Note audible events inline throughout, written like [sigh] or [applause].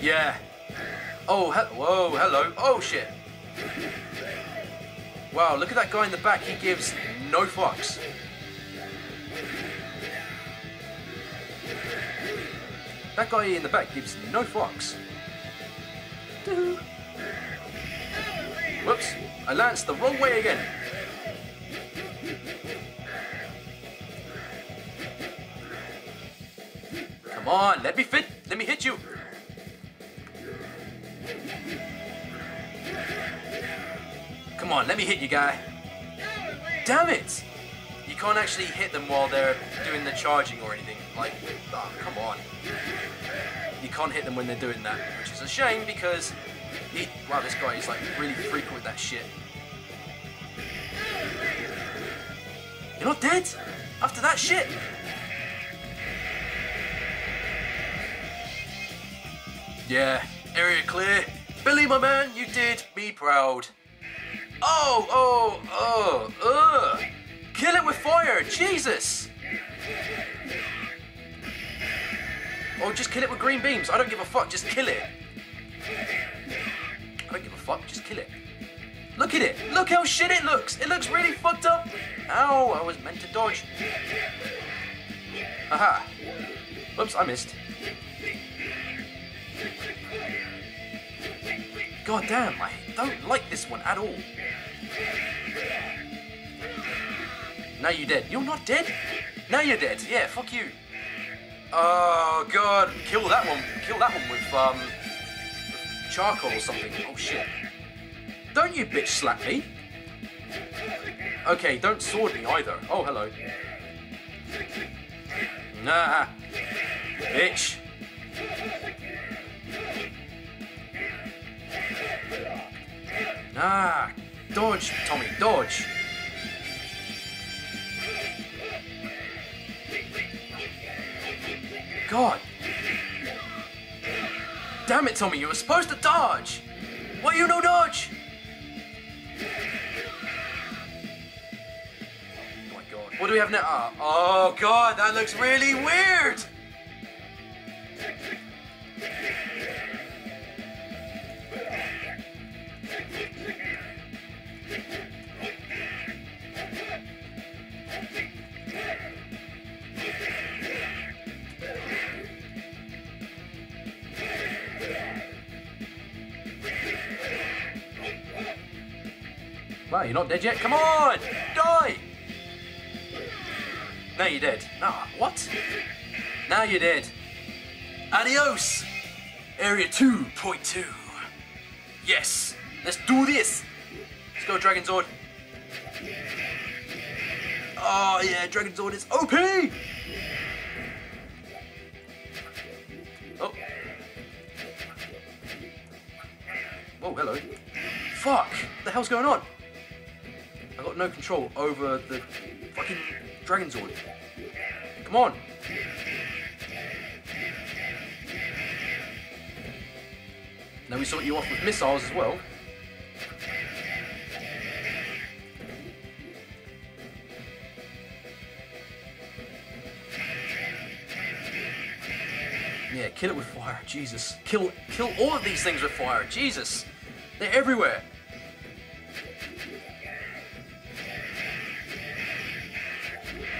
Yeah. Oh, he whoa, hello. Oh, shit. Wow, look at that guy in the back. He gives no fucks. That guy in the back gives no fucks. Whoops, I lanced the wrong way again. Come on, let me fit, let me hit you. Come on, let me hit you, guy. Damn it! You can't actually hit them while they're doing the charging or anything. Like, oh, come on. You can't hit them when they're doing that, which is a shame because he, wow, this guy is like really frequent with that shit. You're not dead after that shit. Yeah, area clear. Billy, my man, you did me proud. Oh, oh, oh, ugh. Kill it with fire, Jesus. Or just kill it with green beams. I don't give a fuck, just kill it. I don't give a fuck, just kill it. Look at it. Look how shit it looks. It looks really fucked up. Ow, I was meant to dodge. Aha. Whoops, I missed. God damn, I don't like this one at all. Now you're dead. You're not dead? Now you're dead. Yeah, fuck you. Oh god, kill that one. Kill that one with um charcoal or something. Oh shit. Don't you bitch slap me. Okay, don't sword me either. Oh hello. Nah. Bitch. Nah. Dodge, Tommy, dodge. God. Damn it, Tommy, you were supposed to dodge. Why you no dodge? Oh my god. What do we have now? Oh god, that looks really weird. Wow, you're not dead yet? Come on! Die! Now you're dead. Ah, what? Now you're dead. Adios! Area 2.2. Yes! Let's do this! Let's go, Dragon Zord. Oh, yeah, Dragon Zord is OP! Oh. Whoa, hello. Fuck! What the hell's going on? Got no control over the fucking Dragon Zord. Come on. Now we sort you off with missiles as well. Yeah, kill it with fire. Jesus. Kill kill all of these things with fire. Jesus. They're everywhere.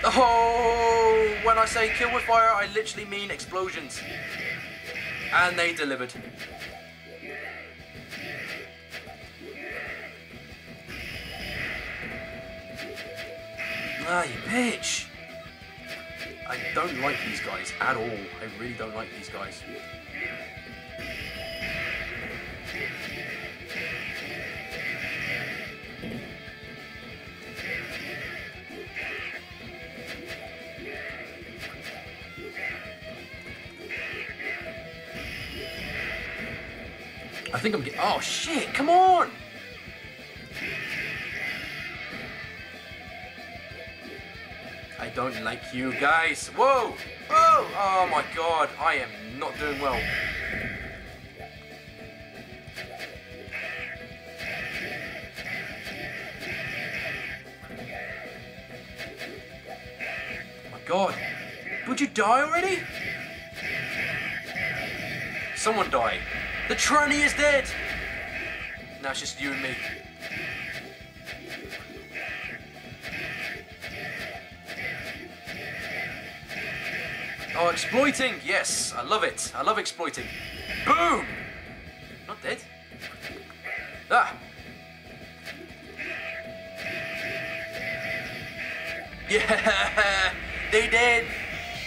Oh, when I say kill with fire, I literally mean explosions. And they delivered. Ah, you bitch. I don't like these guys at all. I really don't like these guys. think I'm getting. Oh shit! Come on. I don't like you guys. Whoa! Whoa! Oh my god! I am not doing well. Oh god. Would you die already? Someone die. The tranny is dead! Now it's just you and me. Oh, exploiting! Yes, I love it. I love exploiting. Boom! Not dead. Ah! Yeah! [laughs] They did!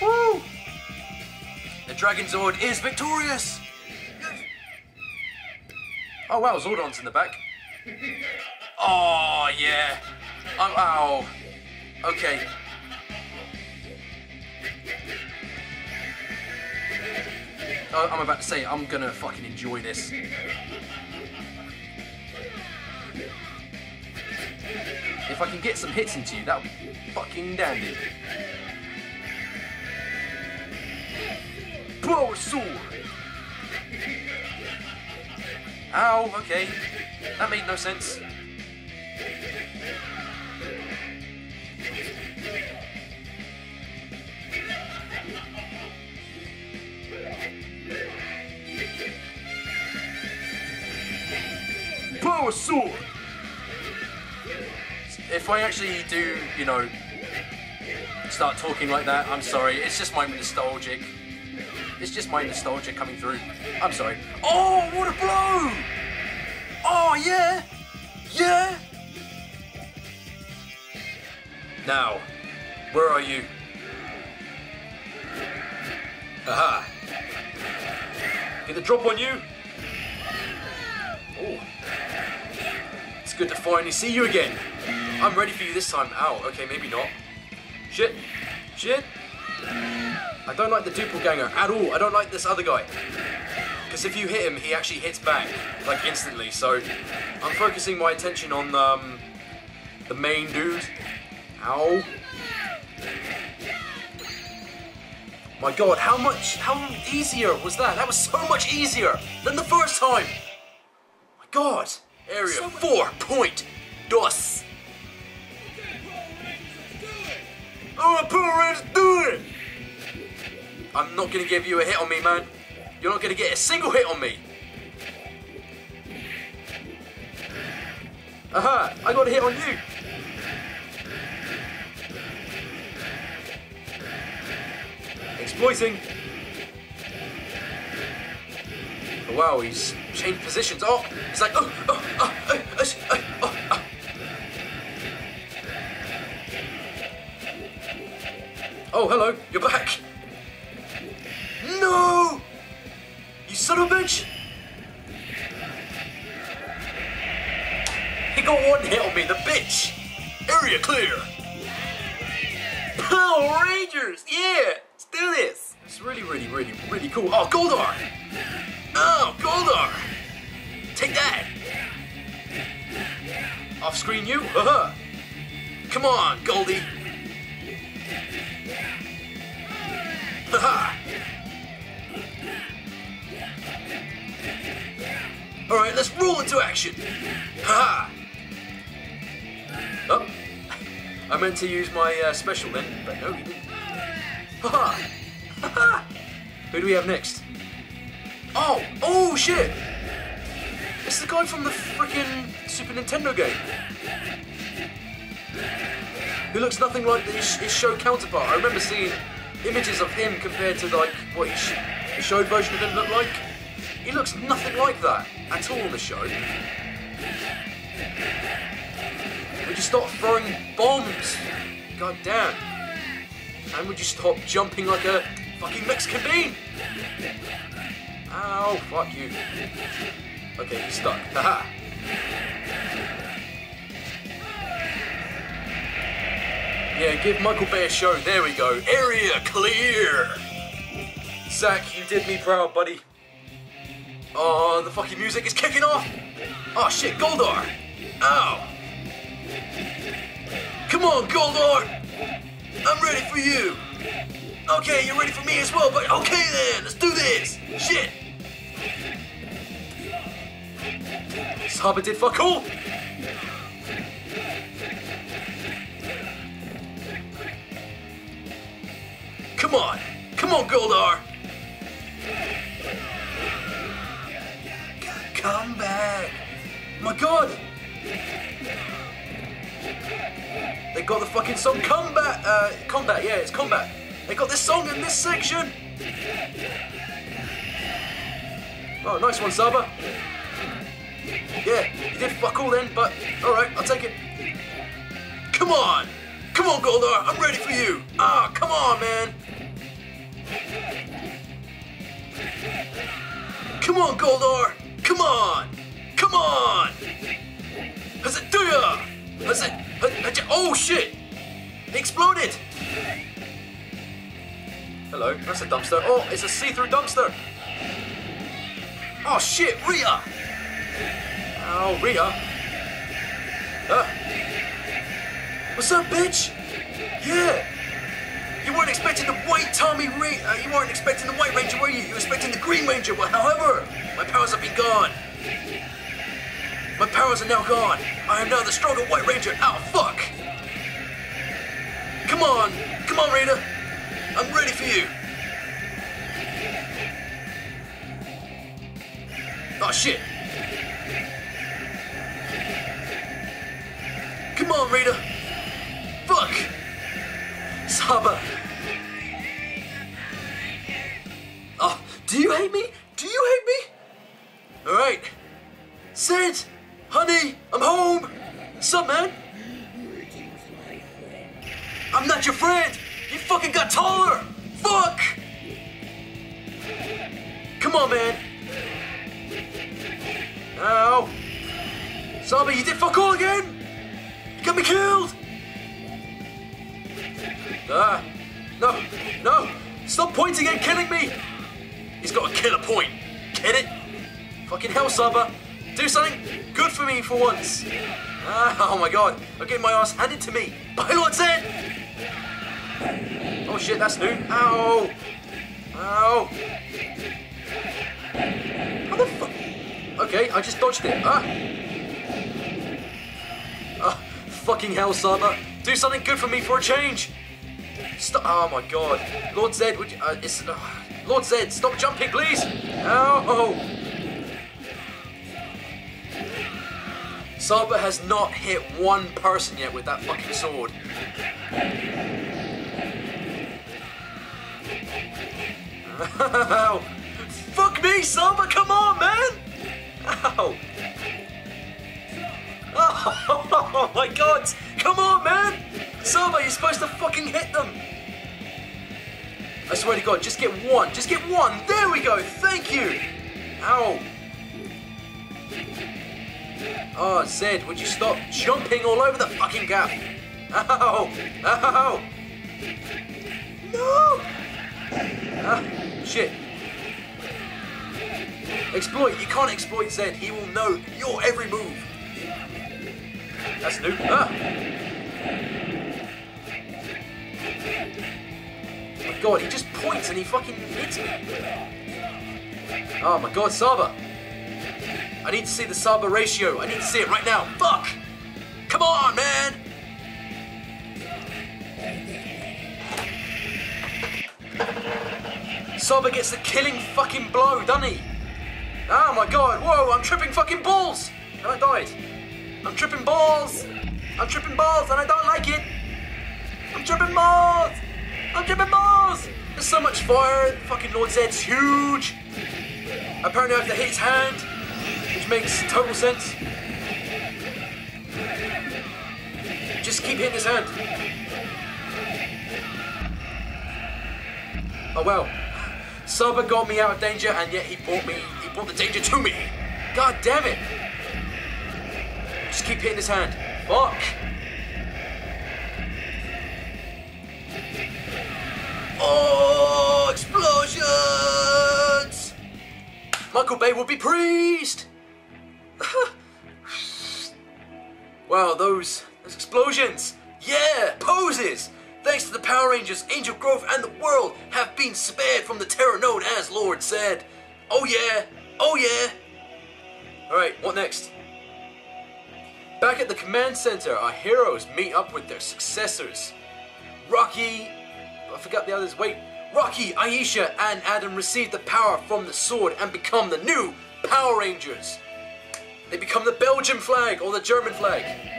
Woo! The Dragon Zord is victorious! Oh wow, Zordon's in the back. Oh yeah. Oh, ow. Okay. Oh, I'm about to say, I'm gonna fucking enjoy this. If I can get some hits into you, that'll be fucking dandy. Power sword! Ow, okay. That made no sense. Power sword! If I actually do, you know, start talking like that, I'm sorry. It's just my nostalgic. It's just my nostalgia coming through. I'm sorry. Oh, what a blow! Oh, yeah! Yeah! Now, where are you? Aha! Get the drop on you? Oh. It's good to finally see you again. I'm ready for you this time. Ow, okay, maybe not. Shit. Shit. I don't like the doppelganger at all. I don't like this other guy. Because if you hit him, he actually hits back, like instantly. So I'm focusing my attention on um, the main dude. Ow. My god, how much, how easier was that? That was so much easier than the first time. My god. Area So- four point dos. Oh, Power Rangers, do it! I'm not gonna give you a hit on me, man. You're not gonna get a single hit on me. Aha! I got a hit on you. Exploiting. Oh, wow, he's changed positions. Oh, he's like, oh, oh, oh, oh, oh, oh, oh, oh. Oh, hello, you're back. Got one on me, the bitch! Area clear! Power Rangers! Yeah! Let's do this! It's really, really, really, really cool. Oh, Goldar! Oh, Goldar! Take that! Off screen you? Uh huh. Come on, Goldie! Haha! Alright, let's roll into action! Haha! I meant to use my uh, special then, but no, you didn't. Haha! Haha! Who do we have next? Oh! Oh shit! It's the guy from the freaking Super Nintendo game. Who looks nothing like his his show counterpart. I remember seeing images of him compared to like what his, the show version of him looked like. He looks nothing like that at all in the show. We just stop throwing bombs? God damn. And would you stop jumping like a fucking Mexican bean? Ow, fuck you. Okay, he's stuck. [laughs] Haha. Yeah, give Michael Bay a show. There we go. Area clear. Zack, you did me proud, buddy. Oh, the fucking music is kicking off. Oh shit, Goldar. Ow. Come on, Goldar. I'm ready for you. Okay, you're ready for me as well, but okay then, let's do this. Shit. This Saba did fuck all. Come on! Come on, Goldar! Come back! My god! They got the fucking song Combat! Uh, combat, yeah, it's Combat. They got this song in this section! Oh, nice one, Saba. Yeah, you did fuck all then, but alright, I'll take it. Come on! Come on, Goldar, I'm ready for you! Ah, come on, man! Come on, Goldar! Shit! It exploded! Hello, that's a dumpster. Oh, it's a see-through dumpster! Oh shit, Rhea! Oh, Rhea. Uh. What's up, bitch? Yeah. You weren't expecting the white Tommy Ray. Uh, you weren't expecting the white ranger, were you? You were expecting the green ranger. Well, however, my powers have been gone. My powers are now gone. I am now the stronger white ranger. Oh, fuck. Come on. Come on, Rita. I'm ready for you. Oh, shit. Come on, Rita. Fuck. Saba. Oh, do you hate me? Do you hate me? Alright. Sid! Honey! I'm home! Sup, man? I'm not your friend! You fucking got taller! Fuck! Come on, man! Ow! Zombie, you did fuck all again? You got me killed! Ah! No! No! Stop pointing and killing me! He's got a killer point. Get it? Fucking hell, Saba. Do something good for me for once. Ah, [laughs] oh my god. I'm getting my ass handed to me. By Lord Zedd! Shit, that's new. Ow! Ow! How the fuck? Okay, I just dodged it. Ah! Ah, fucking hell, Saba. Do something good for me for a change. Stop. Oh my god. Lord Zedd, would you. Uh, it's, uh, Lord Zedd, stop jumping, please! Ow! Saba has not hit one person yet with that fucking sword. Ow! [laughs] Fuck me, Saba, come on, man! Ow! [laughs] Oh, my god! Come on, man! Saba, you're supposed to fucking hit them! I swear to god, just get one, just get one! There we go, thank you! Ow! Oh, Zedd, would you stop jumping all over the fucking gap? Ow! Ow! No! Ah, shit. Exploit, you can't exploit Zedd. He will know your every move. That's new. Ah! Oh my god, he just points and he fucking hits me. Oh my god, Saba. I need to see the Saba ratio. I need to see it right now. Fuck! Come on, man! Saba gets the killing fucking blow, doesn't he? Oh my god, whoa, I'm tripping fucking balls! And I died. I'm tripping balls! I'm tripping balls and I don't like it! I'm tripping balls! I'm tripping balls! There's so much fire, fucking Lord Zedd's huge! Apparently I have to hit his hand, which makes total sense. Just keep hitting his hand. Oh well. Saba got me out of danger and yet he brought me he brought the danger to me. God damn it. Just keep hitting his hand. Fuck. Oh, explosions! Michael Bay will be pleased. [laughs] wow, those, those explosions. Yeah, poses. Thanks to the Power Rangers, Angel Grove and the world have been spared from the terror known as Lord Zedd. Oh yeah, oh yeah. Alright, what next? Back at the command center, our heroes meet up with their successors. Rocky, I forgot the others. Wait. Rocky, Aisha, and Adam receive the power from the sword and become the new Power Rangers. They become the Belgian flag or the German flag.